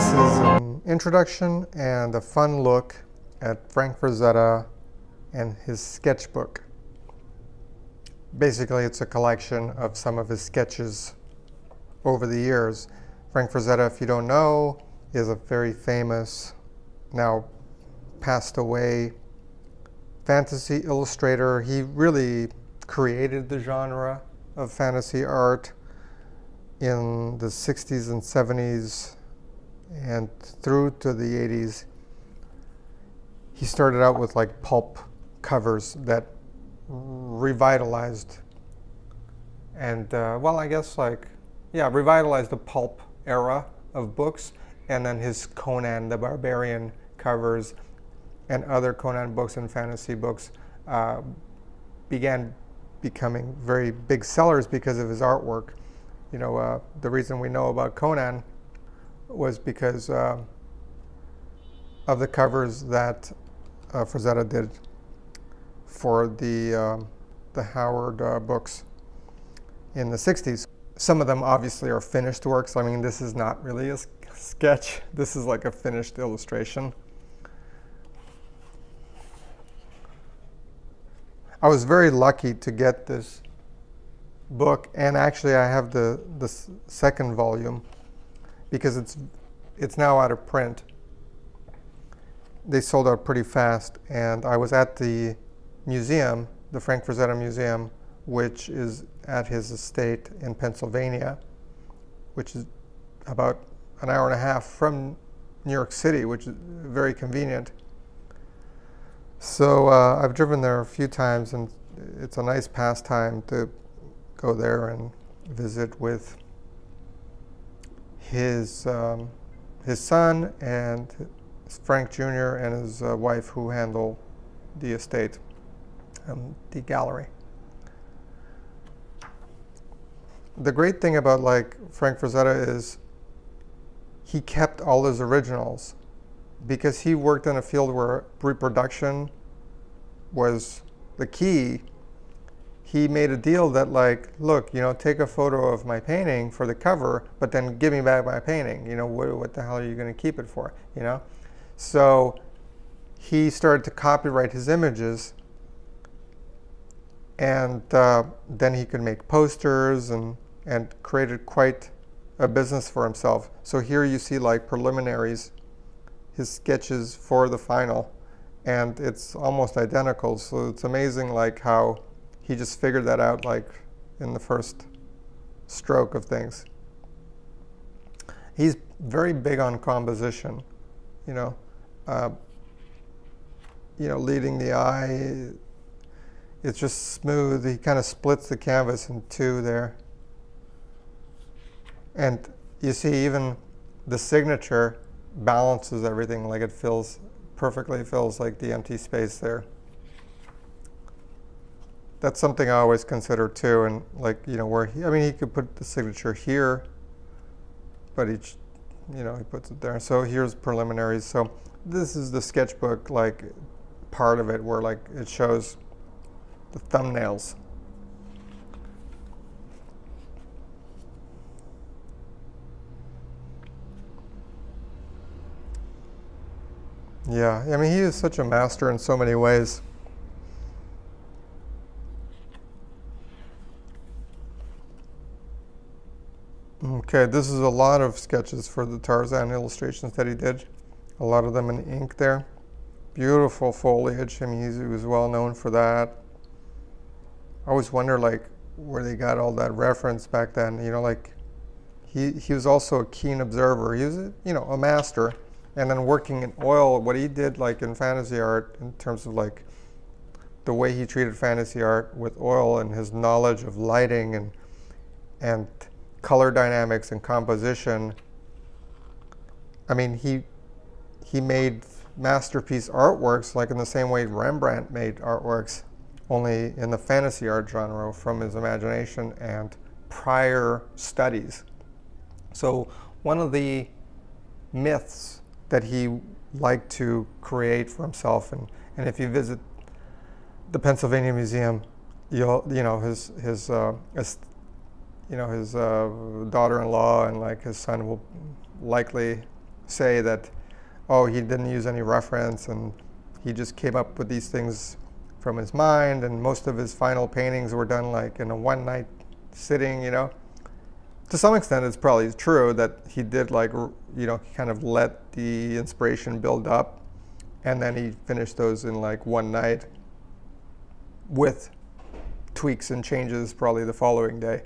This is an introduction and a fun look at Frank Frazetta and his sketchbook. Basically, it's a collection of some of his sketches over the years. Frank Frazetta, if you don't know, is a very famous, now passed away fantasy illustrator. He really created the genre of fantasy art in the 60s and 70s and through to the 80s. He started out with like pulp covers that revitalized and, uh, well, I guess like, yeah, revitalized the pulp era of books. And then his Conan the Barbarian covers and other Conan books and fantasy books uh, began becoming very big sellers because of his artwork. You know, uh, the reason we know about Conan was because uh, of the covers that uh, Frazetta did for the, um, the Howard uh, books in the 60s. Some of them obviously are finished works. I mean, this is not really a sketch. This is like a finished illustration. I was very lucky to get this book, and actually I have the, the second volume because it's, it's now out of print. They sold out pretty fast, and I was at the museum, the Frank Frazetta Museum, which is at his estate in Pennsylvania, which is about an hour and a half from New York City, which is very convenient. So uh, I've driven there a few times, and it's a nice pastime to go there and visit with his um, his son and Frank Jr. and his uh, wife, who handle the estate and the gallery. The great thing about like Frank Frazetta is he kept all his originals because he worked in a field where reproduction was the key, he made a deal that like, look, you know, take a photo of my painting for the cover, but then give me back my painting. You know, what, what the hell are you going to keep it for? You know, so he started to copyright his images, and uh, then he could make posters and and created quite a business for himself. So here you see like preliminaries his sketches for the final and it's almost identical. So it's amazing like how he just figured that out like in the first stroke of things. He's very big on composition, you know, uh, you know, leading the eye. It's just smooth. He kind of splits the canvas in two there. And you see even the signature balances everything like it fills perfectly fills like the empty space there. That's something I always consider too and like you know where he, I mean he could put the signature here but each you know he puts it there. So here's preliminaries. So this is the sketchbook like part of it where like it shows the thumbnails Yeah, I mean, he is such a master in so many ways. Okay, this is a lot of sketches for the Tarzan illustrations that he did. A lot of them in ink there. Beautiful foliage. I mean, he was well known for that. I always wonder, like, where they got all that reference back then. You know, like, he, he was also a keen observer. He was, a, you know, a master and then working in oil, what he did like in fantasy art in terms of like the way he treated fantasy art with oil and his knowledge of lighting and and color dynamics and composition. I mean, he he made masterpiece artworks like in the same way Rembrandt made artworks, only in the fantasy art genre from his imagination and prior studies. So one of the myths that he liked to create for himself. And, and if you visit the Pennsylvania Museum, you'll, you know, his, his, uh, his you know, his uh, daughter-in-law and like his son will likely say that, oh, he didn't use any reference and he just came up with these things from his mind, and most of his final paintings were done like in a one night sitting, you know. To some extent, it's probably true that he did like, you know, kind of let the inspiration build up and then he finished those in like one night with tweaks and changes probably the following day.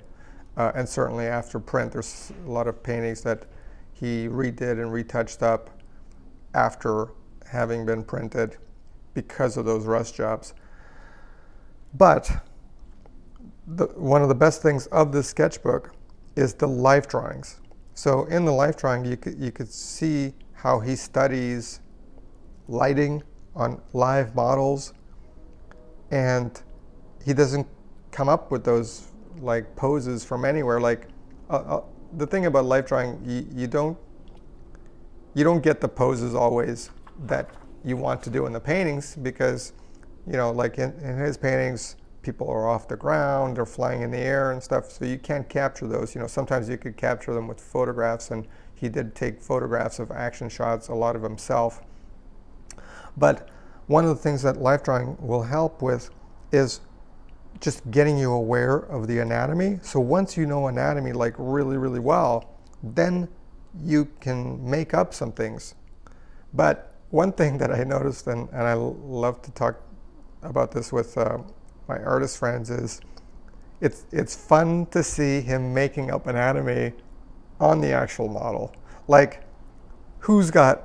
Uh, and certainly after print, there's a lot of paintings that he redid and retouched up after having been printed because of those rust jobs. But the, one of the best things of this sketchbook is the life drawings. So in the life drawing, you could, you could see how he studies lighting on live models, and he doesn't come up with those like poses from anywhere. Like uh, uh, the thing about life drawing, you, you don't you don't get the poses always that you want to do in the paintings because you know like in, in his paintings people are off the ground they're flying in the air and stuff so you can't capture those you know sometimes you could capture them with photographs and he did take photographs of action shots a lot of himself but one of the things that life drawing will help with is just getting you aware of the anatomy. So once you know anatomy like really, really well, then you can make up some things. But one thing that I noticed, and, and I love to talk about this with uh, my artist friends, is it's, it's fun to see him making up anatomy on the actual model. Like, who's got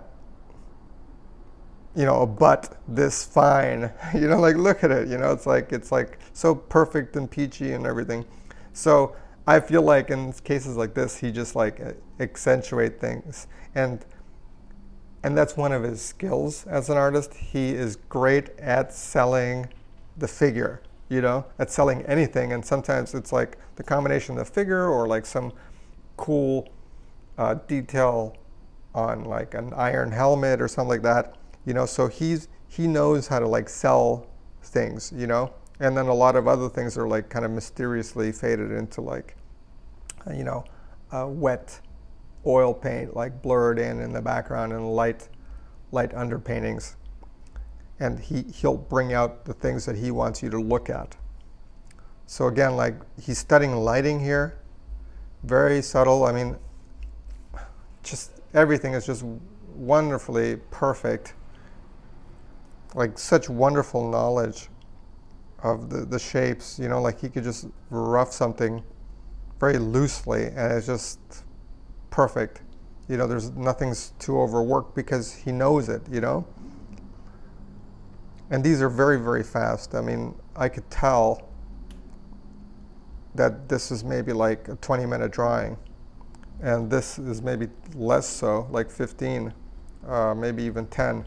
you know, a butt this fine. You know, like look at it. You know, it's like it's like so perfect and peachy and everything. So I feel like in cases like this, he just like accentuate things, and and that's one of his skills as an artist. He is great at selling the figure. You know, at selling anything, and sometimes it's like the combination of the figure or like some cool uh, detail on like an iron helmet or something like that you know, so he's he knows how to like sell things, you know, and then a lot of other things are like kind of mysteriously faded into like, uh, you know, uh, wet oil paint like blurred in in the background and light light underpaintings. And he he'll bring out the things that he wants you to look at. So again like he's studying lighting here. Very subtle. I mean just everything is just wonderfully perfect like such wonderful knowledge of the, the shapes, you know, like he could just rough something very loosely and it's just perfect. You know, there's nothing's too overworked because he knows it, you know? And these are very, very fast. I mean, I could tell that this is maybe like a 20 minute drawing. And this is maybe less so, like 15, uh, maybe even 10.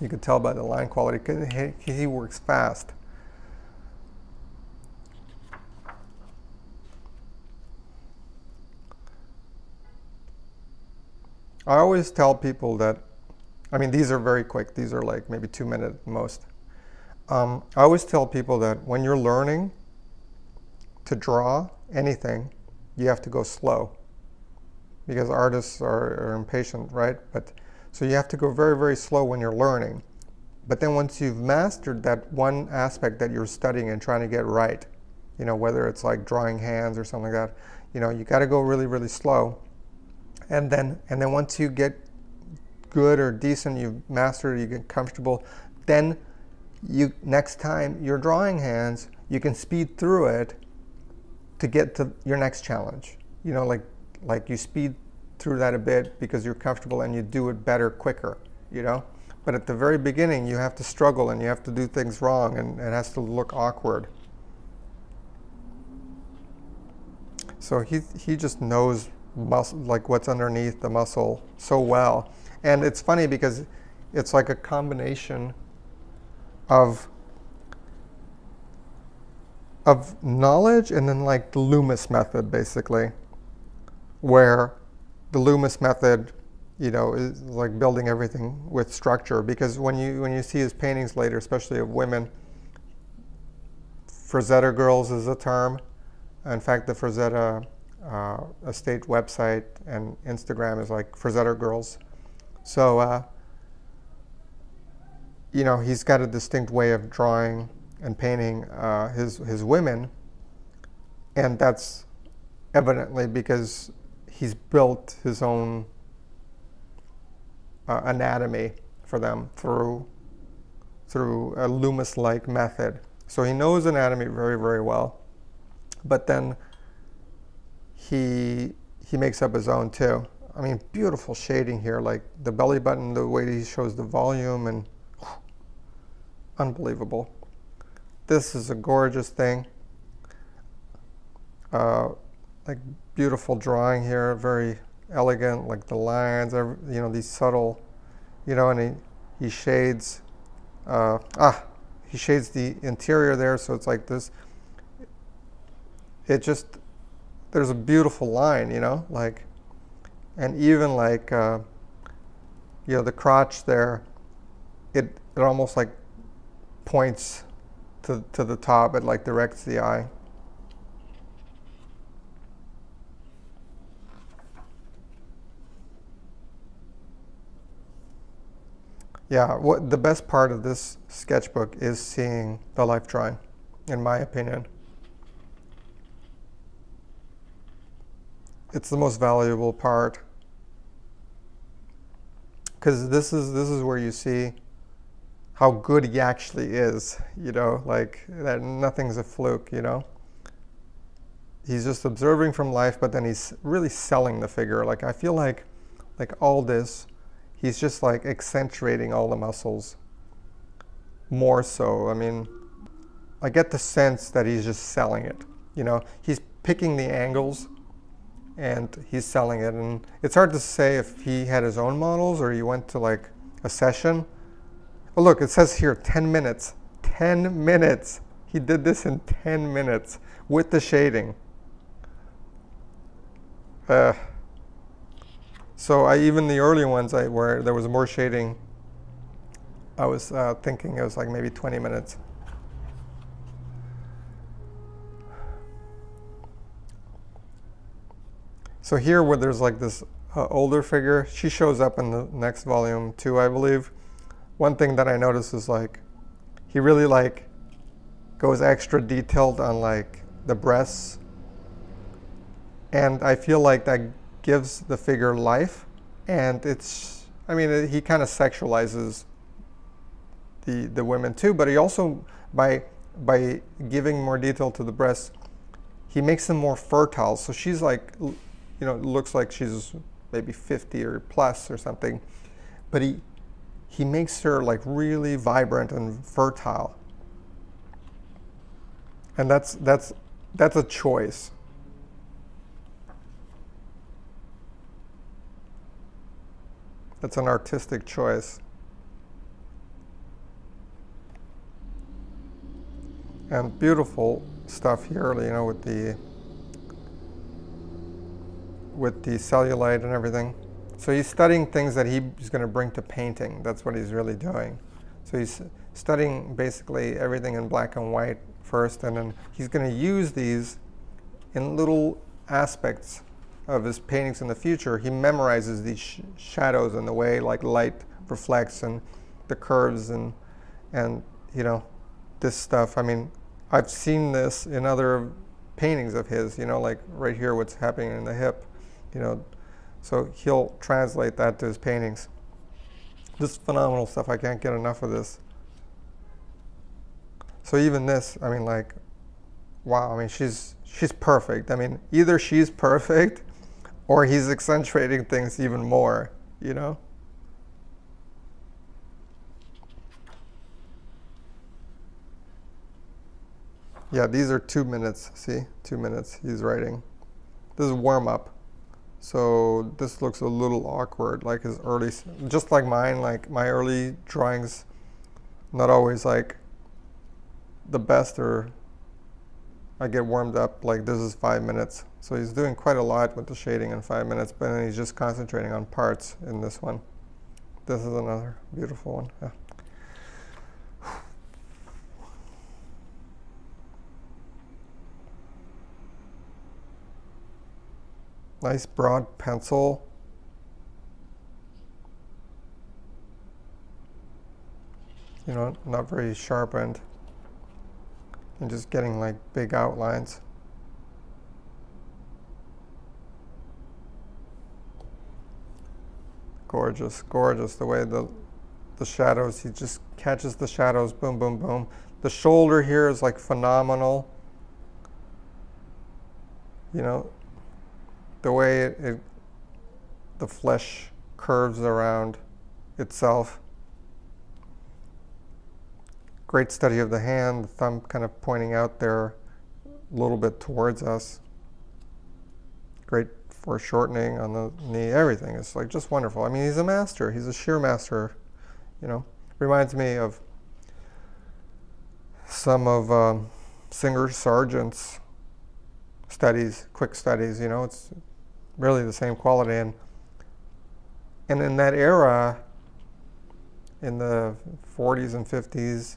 You can tell by the line quality because he, works fast. I always tell people that, I mean, these are very quick. These are like maybe two minutes at most. Um, I always tell people that when you're learning to draw anything, you have to go slow because artists are, are impatient, right? But so you have to go very, very slow when you're learning. But then once you've mastered that one aspect that you're studying and trying to get right, you know, whether it's like drawing hands or something like that, you know, you got to go really, really slow. And then, and then once you get good or decent, you've mastered, you get comfortable, then you next time you're drawing hands, you can speed through it to get to your next challenge. You know, like like you speed through that a bit because you're comfortable and you do it better quicker, you know? But at the very beginning, you have to struggle and you have to do things wrong and it has to look awkward. So he, he just knows muscle, like what's underneath the muscle so well. And it's funny because it's like a combination of of knowledge and then like the Loomis method basically, where the Loomis method, you know, is like building everything with structure because when you when you see his paintings later, especially of women, Frazetta girls is a term. In fact, the Frazetta uh, a state website, and Instagram is like Frazetta Girls. So, uh, you know, he's got a distinct way of drawing and painting uh, his his women, and that's evidently because he's built his own uh, anatomy for them through through a Loomis-like method. So he knows anatomy very very well, but then he he makes up his own too. I mean, beautiful shading here, like the belly button, the way he shows the volume, and unbelievable. This is a gorgeous thing. Uh, like beautiful drawing here, very elegant, like the lines, you know, these subtle, you know, and he, he shades, uh, ah, he shades the interior there, so it's like this, it just, there's a beautiful line, you know, like, and even like, uh, you know, the crotch there, it, it almost like points to, to the top, it like directs the eye. Yeah, what the best part of this sketchbook is seeing the life drawing, in my opinion. It's the most valuable part because this is this is where you see how good he actually is, you know, like that nothing's a fluke, you know. He's just observing from life, but then he's really selling the figure. Like I feel like like all this he's just like accentuating all the muscles more so. I mean, I get the sense that he's just selling it. You know, he's picking the angles and he's selling it. And it's hard to say if he had his own models or he went to like a session. But look, it says here 10 minutes. 10 minutes. He did this in 10 minutes with the shading. Uh, so I, even the early ones I, where there was more shading, I was uh, thinking it was like maybe 20 minutes. So here where there's like this uh, older figure, she shows up in the next volume too, I believe. One thing that I noticed is like, he really like goes extra detailed on like the breasts. And I feel like that gives the figure life, and it's, I mean, he kind of sexualizes the, the women too, but he also, by, by giving more detail to the breasts, he makes them more fertile. So she's like, you know, looks like she's maybe 50 or plus or something, but he, he makes her like really vibrant and fertile. And that's, that's, that's a choice. It's an artistic choice. And beautiful stuff here, you know, with the with the cellulite and everything. So he's studying things that he's going to bring to painting. That's what he's really doing. So he's studying basically everything in black and white first, and then he's going to use these in little aspects of his paintings in the future, he memorizes these sh shadows and the way like light reflects and the curves and and you know this stuff. I mean, I've seen this in other paintings of his. You know, like right here, what's happening in the hip. You know, so he'll translate that to his paintings. This is phenomenal stuff. I can't get enough of this. So even this, I mean, like, wow. I mean, she's she's perfect. I mean, either she's perfect or he's accentuating things even more, you know? Yeah, these are two minutes. See, two minutes he's writing. This is warm up. So this looks a little awkward, like his early, just like mine, like my early drawings, not always like the best or I get warmed up, like this is five minutes. So he's doing quite a lot with the shading in five minutes, but then he's just concentrating on parts in this one. This is another beautiful one. Yeah. Nice broad pencil. You know, not very sharpened. And just getting like big outlines. Gorgeous, gorgeous the way the the shadows, he just catches the shadows, boom, boom, boom. The shoulder here is like phenomenal. You know, the way it, it the flesh curves around itself. Great study of the hand, the thumb kind of pointing out there a little bit towards us. Great foreshortening on the knee, everything is like just wonderful. I mean, he's a master. He's a sheer master. You know, reminds me of some of um, Singer Sargent's studies, quick studies. You know, it's really the same quality. And and in that era, in the 40s and 50s,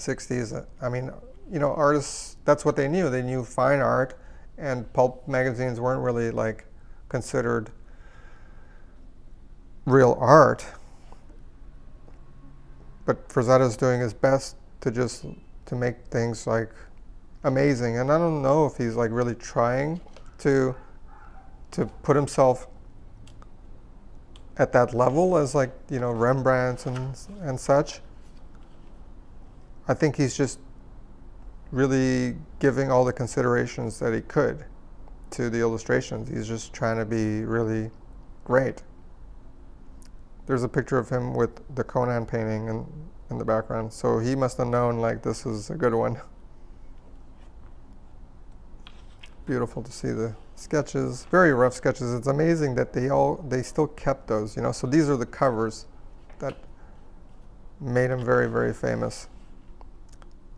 60s, uh, I mean, you know, artists, that's what they knew. They knew fine art and pulp magazines weren't really like considered real art. But Frazetta's doing his best to just to make things like amazing. And I don't know if he's like really trying to to put himself at that level as like you know Rembrandt and and such. I think he's just really giving all the considerations that he could to the illustrations. He's just trying to be really great. There's a picture of him with the Conan painting in, in the background, so he must have known like this is a good one. Beautiful to see the sketches, very rough sketches. It's amazing that they all they still kept those, you know. So these are the covers that made him very very famous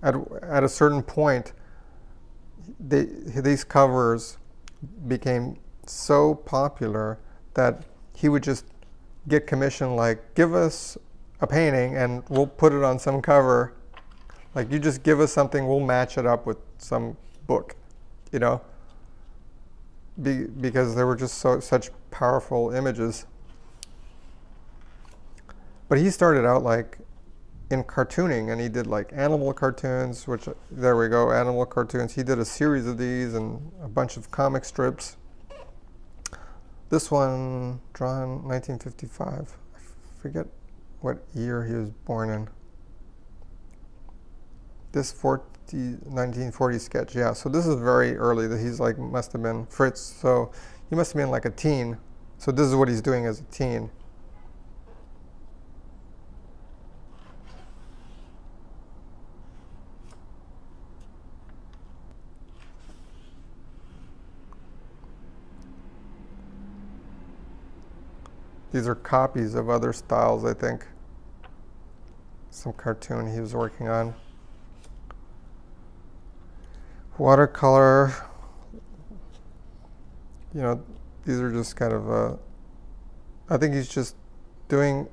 at, at a certain point, they, these covers became so popular that he would just get commissioned like, give us a painting and we'll put it on some cover. Like you just give us something, we'll match it up with some book, you know? Be, because there were just so, such powerful images. But he started out like in cartooning and he did like animal cartoons which there we go animal cartoons. He did a series of these and a bunch of comic strips. This one drawn 1955 I forget what year he was born in. This 40, 1940 sketch yeah. So this is very early that he's like must have been Fritz. So he must have been like a teen. So this is what he's doing as a teen These are copies of other styles, I think. Some cartoon he was working on. Watercolor. You know, these are just kind of, uh, I think he's just doing,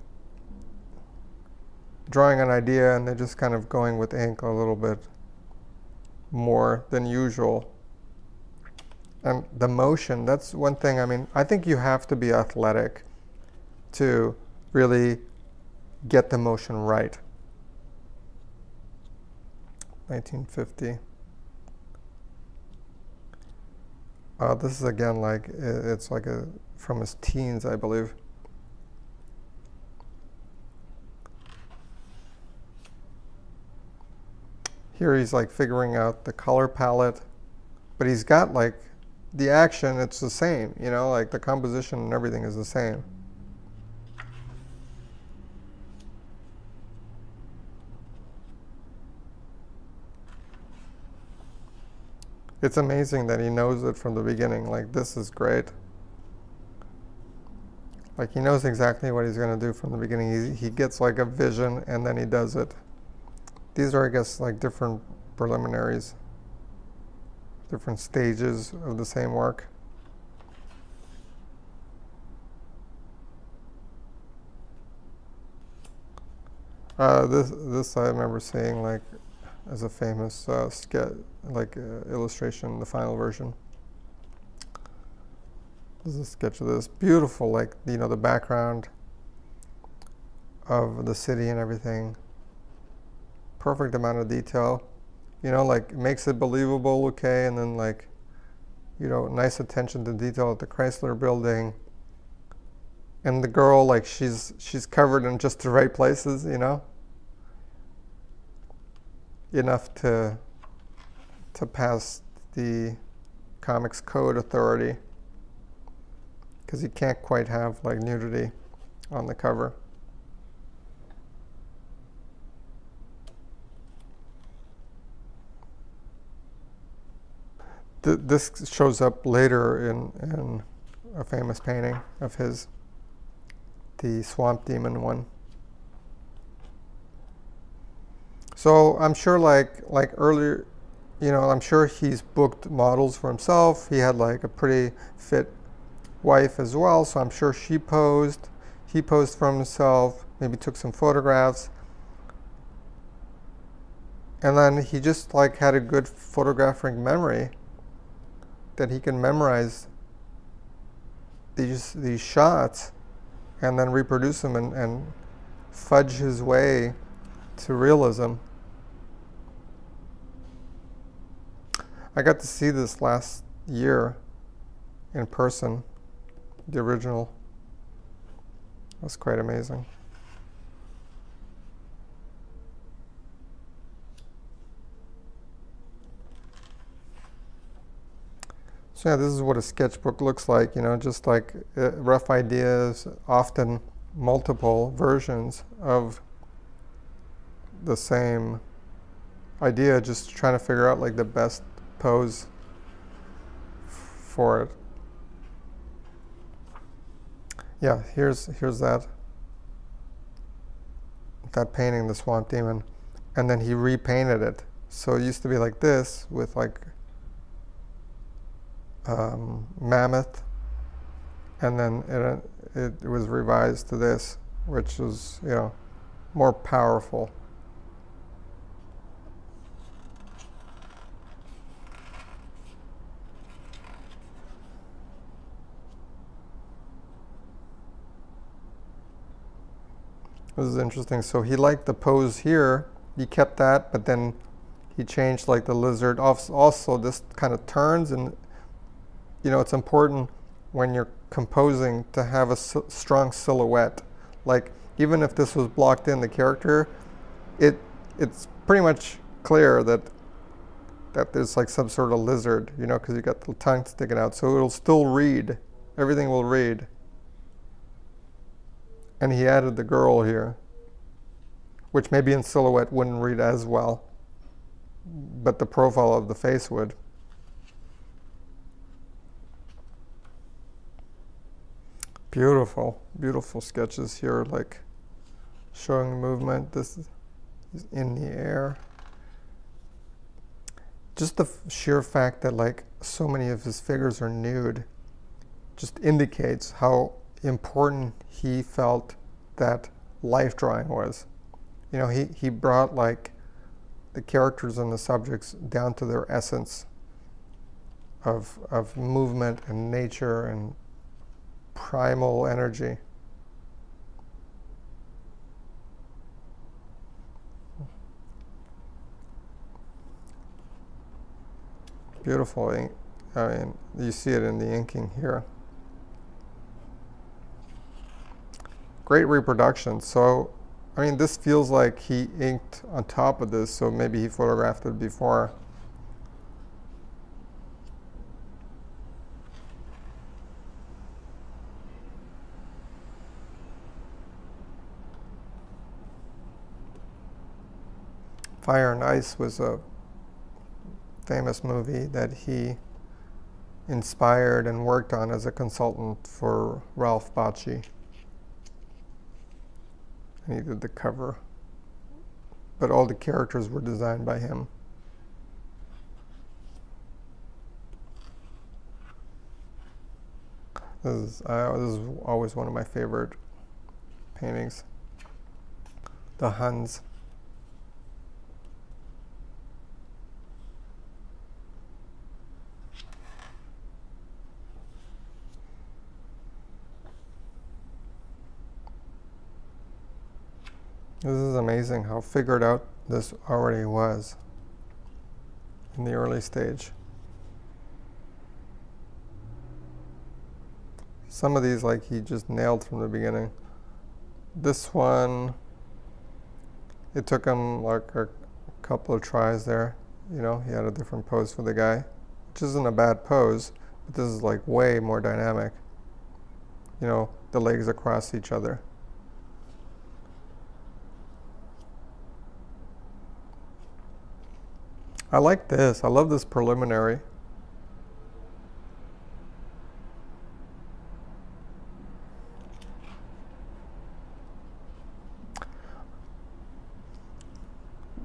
drawing an idea and they're just kind of going with ink a little bit more than usual. And the motion, that's one thing, I mean, I think you have to be athletic to really get the motion right. 1950. Uh, this is again like it's like a from his teens, I believe. Here he's like figuring out the color palette, but he's got like the action, it's the same, you know, like the composition and everything is the same. It's amazing that he knows it from the beginning. Like, this is great. Like, he knows exactly what he's going to do from the beginning. He, he gets like a vision and then he does it. These are, I guess, like different preliminaries, different stages of the same work. Uh, this, this I remember seeing like as a famous uh, sketch, like uh, illustration, the final version. This is a sketch of this. Beautiful, like, you know, the background of the city and everything. Perfect amount of detail. You know, like, makes it believable, okay, and then, like, you know, nice attention to detail at the Chrysler building. And the girl, like, she's she's covered in just the right places, you know? Enough to to pass the Comics Code Authority because you can't quite have like nudity on the cover. Th this shows up later in, in a famous painting of his, the Swamp Demon one. So I'm sure like like earlier, you know, I'm sure he's booked models for himself. He had like a pretty fit wife as well, so I'm sure she posed. He posed for himself, maybe took some photographs. And then he just like had a good photographic memory that he can memorize these these shots and then reproduce them and, and fudge his way to realism. I got to see this last year in person the original. It was quite amazing. So yeah, this is what a sketchbook looks like, you know, just like uh, rough ideas, often multiple versions of the same idea, just trying to figure out like the best pose for it yeah, here's here's that that painting, the swamp demon, and then he repainted it. So it used to be like this with like um, mammoth, and then it, it, it was revised to this, which was you know more powerful. This is interesting. So he liked the pose here. He kept that, but then he changed like the lizard. Off also, this kind of turns and, you know, it's important when you're composing to have a strong silhouette. Like, even if this was blocked in the character, it it's pretty much clear that that there's like some sort of lizard, you know, because you got the tongue sticking out. So it'll still read. Everything will read. And he added the girl here, which maybe in silhouette wouldn't read as well, but the profile of the face would. Beautiful, beautiful sketches here, like showing movement. This is in the air. Just the sheer fact that like so many of his figures are nude just indicates how important he felt that life drawing was. You know, he, he brought like the characters and the subjects down to their essence of, of movement and nature and primal energy. Beautiful. I mean, you see it in the inking here. Great reproduction. So, I mean, this feels like he inked on top of this, so maybe he photographed it before. Fire and Ice was a famous movie that he inspired and worked on as a consultant for Ralph Bakshi did the cover. But all the characters were designed by him. This is, uh, this is always one of my favorite paintings. The Huns. This is amazing how figured out this already was in the early stage. Some of these, like he just nailed from the beginning. This one, it took him like a couple of tries there. You know, he had a different pose for the guy, which isn't a bad pose, but this is like way more dynamic. You know, the legs across each other. I like this. I love this preliminary.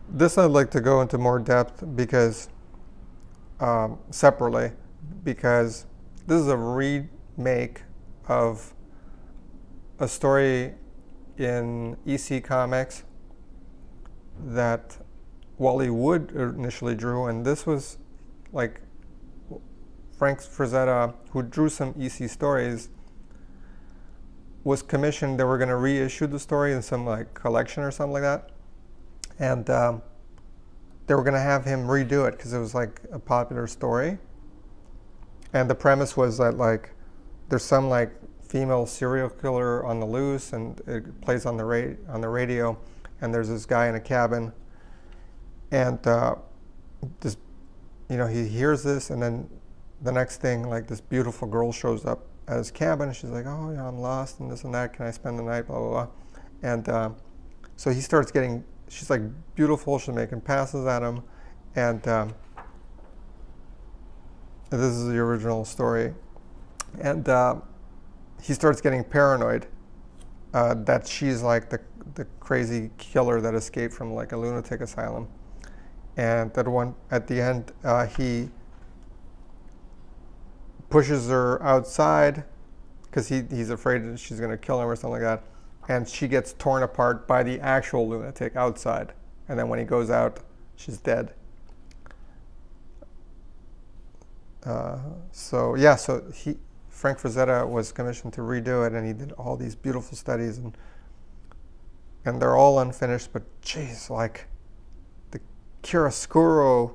This I'd like to go into more depth because um, separately because this is a remake of a story in EC Comics that Wally Wood initially drew, and this was like Frank Frazetta, who drew some EC stories, was commissioned. They were going to reissue the story in some like collection or something like that, and um, they were going to have him redo it because it was like a popular story. And the premise was that like there's some like female serial killer on the loose, and it plays on the ra- on the radio, and there's this guy in a cabin and uh, this, you know, he hears this, and then the next thing, like this beautiful girl shows up at his cabin, and she's like, "Oh, yeah, I'm lost, and this and that. Can I spend the night?" Blah blah blah. And uh, so he starts getting. She's like beautiful. She's making passes at him, and um, this is the original story. And uh, he starts getting paranoid uh, that she's like the the crazy killer that escaped from like a lunatic asylum and that one at the end uh, he pushes her outside because he, he's afraid that she's going to kill him or something like that. And she gets torn apart by the actual lunatic outside. And then when he goes out she's dead. Uh, so yeah so he frank frazetta was commissioned to redo it and he did all these beautiful studies and and they're all unfinished but geez like chiaroscuro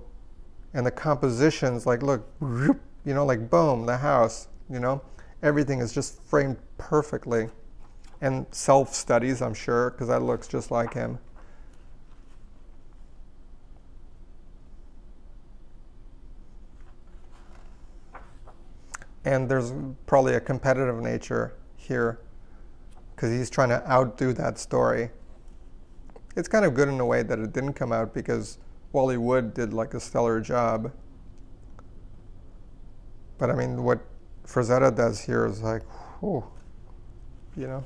and the compositions, like look, you know, like boom, the house, you know, everything is just framed perfectly. And self studies, I'm sure, because that looks just like him. And there's probably a competitive nature here because he's trying to outdo that story. It's kind of good in a way that it didn't come out because Wally Wood did like a stellar job. But I mean, what Frazetta does here is like, whew, you know.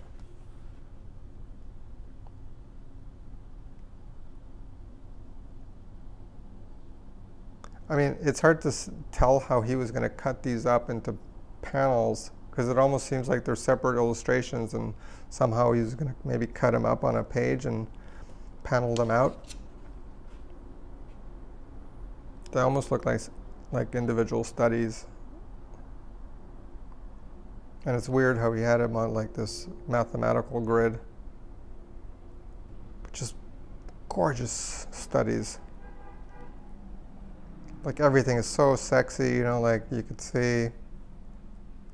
I mean, it's hard to tell how he was going to cut these up into panels because it almost seems like they're separate illustrations and somehow he's going to maybe cut them up on a page and panel them out. They almost look like like individual studies. And it's weird how he had them on like this mathematical grid. Just gorgeous studies. Like everything is so sexy, you know, like you could see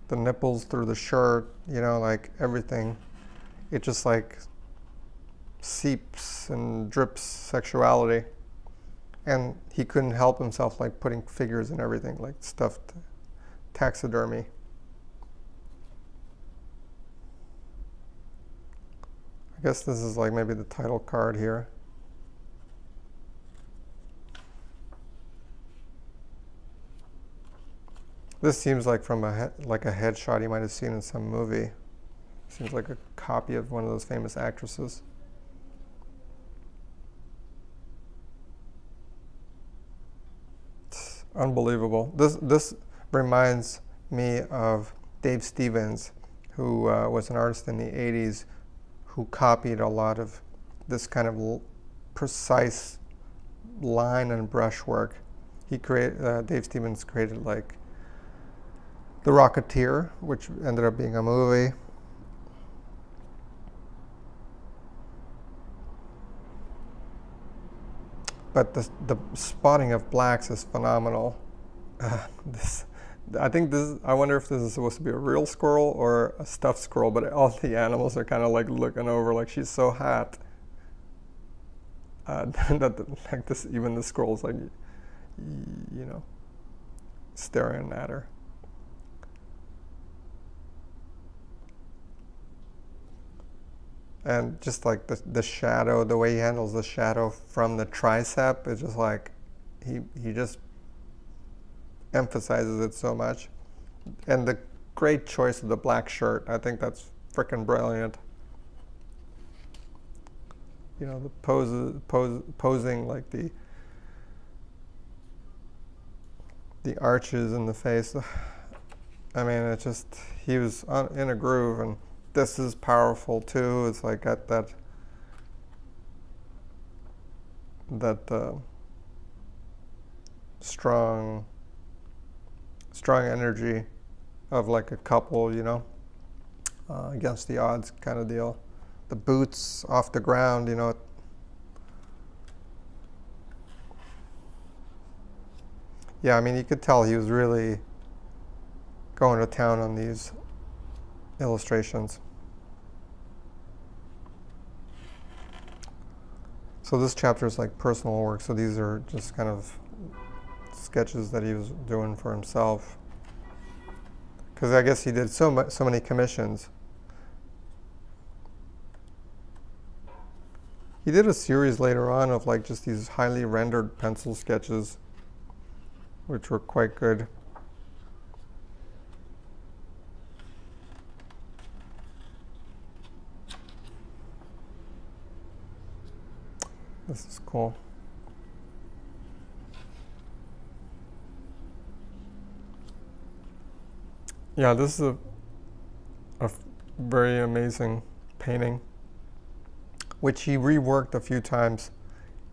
the nipples through the shirt, you know, like everything. It just like seeps and drips sexuality and he couldn't help himself like putting figures and everything like stuffed taxidermy. I guess this is like maybe the title card here. This seems like from a like a headshot you might have seen in some movie. Seems like a copy of one of those famous actresses unbelievable. This this reminds me of Dave Stevens, who uh, was an artist in the 80s who copied a lot of this kind of precise line and brushwork. He created, uh, Dave Stevens created like The Rocketeer, which ended up being a movie. But the, the spotting of blacks is phenomenal. Uh, this, I think this. I wonder if this is supposed to be a real squirrel or a stuffed squirrel. But all the animals are kind of like looking over, like she's so hot. Uh, that the, like this, even the squirrel's like, you know, staring at her. And just like the, the shadow, the way he handles the shadow from the tricep it's just like he he just emphasizes it so much. And the great choice of the black shirt, I think that's freaking brilliant. You know, the poses, pose, posing like the the arches in the face. I mean, it just he was on, in a groove and this is powerful too. It's like that that uh, strong strong energy of like a couple, you know, uh, against the odds kind of deal. The boots off the ground, you know. Yeah, I mean, you could tell he was really going to town on these illustrations. So this chapter is like personal work. So these are just kind of sketches that he was doing for himself. Because I guess he did so much, so many commissions. He did a series later on of like just these highly rendered pencil sketches, which were quite good. This is cool. Yeah, this is a, a very amazing painting, which he reworked a few times.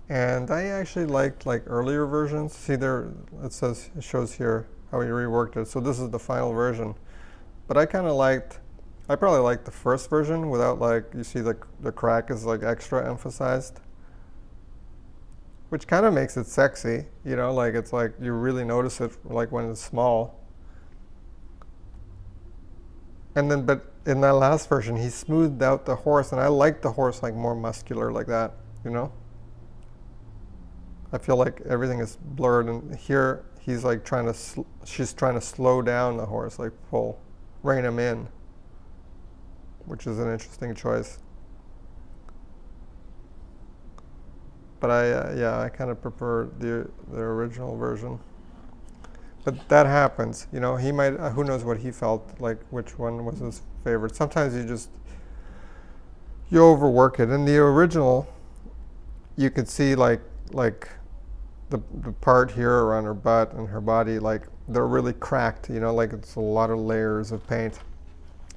And I actually liked like earlier versions. See there, it says, it shows here how he reworked it. So this is the final version. But I kind of liked, I probably liked the first version without like, you see the, the crack is like extra emphasized which kind of makes it sexy, you know, like it's like you really notice it like when it's small. And then, but in that last version, he smoothed out the horse, and I like the horse like more muscular like that, you know. I feel like everything is blurred, and here he's like trying to, she's trying to slow down the horse, like pull, rein him in, which is an interesting choice. But I uh, yeah I kind of prefer the the original version. But that happens, you know. He might uh, who knows what he felt like, which one was his favorite. Sometimes you just you overwork it. In the original, you could see like like the the part here around her butt and her body like they're really cracked, you know, like it's a lot of layers of paint.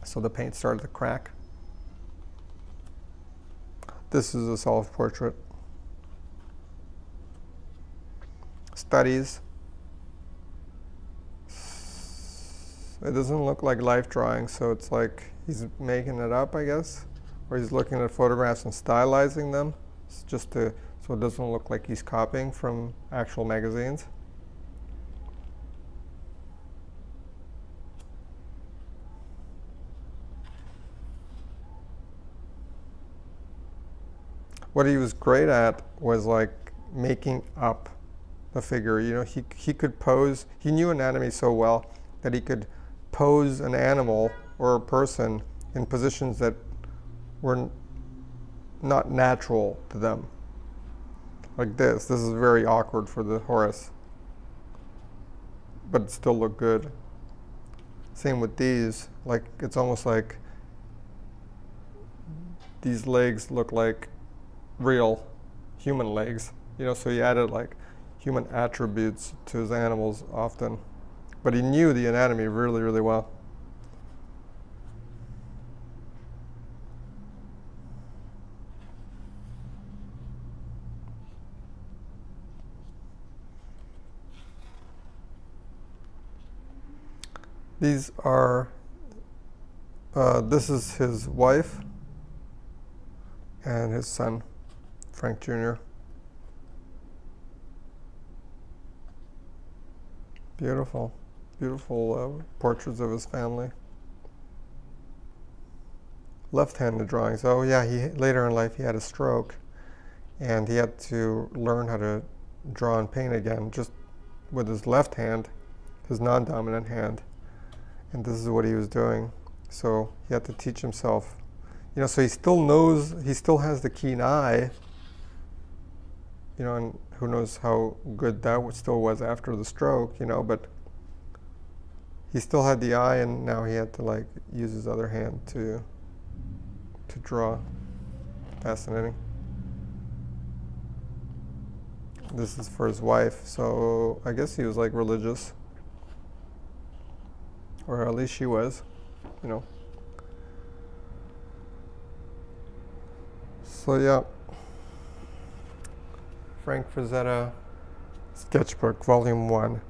So the paint started to crack. This is a self-portrait. Studies. It doesn't look like life drawing, so it's like he's making it up, I guess, or he's looking at photographs and stylizing them, just to so it doesn't look like he's copying from actual magazines. What he was great at was like making up a figure. You know, he, he could pose, he knew anatomy so well that he could pose an animal or a person in positions that were not natural to them. Like this. This is very awkward for the horse. But it still looked good. Same with these. Like, it's almost like these legs look like real human legs. You know, so he added like human attributes to his animals often. But he knew the anatomy really, really well. These are, uh, this is his wife and his son, Frank Jr. Beautiful, beautiful uh, portraits of his family. Left-handed drawings. Oh yeah, he later in life he had a stroke, and he had to learn how to draw and paint again, just with his left hand, his non-dominant hand. And this is what he was doing. So he had to teach himself. You know, so he still knows, he still has the keen eye. You know, and who knows how good that still was after the stroke, you know, but he still had the eye and now he had to like use his other hand to to draw. Fascinating. This is for his wife, so I guess he was like religious. Or at least she was, you know. So yeah. Frank Frazetta Sketchbook, Volume 1.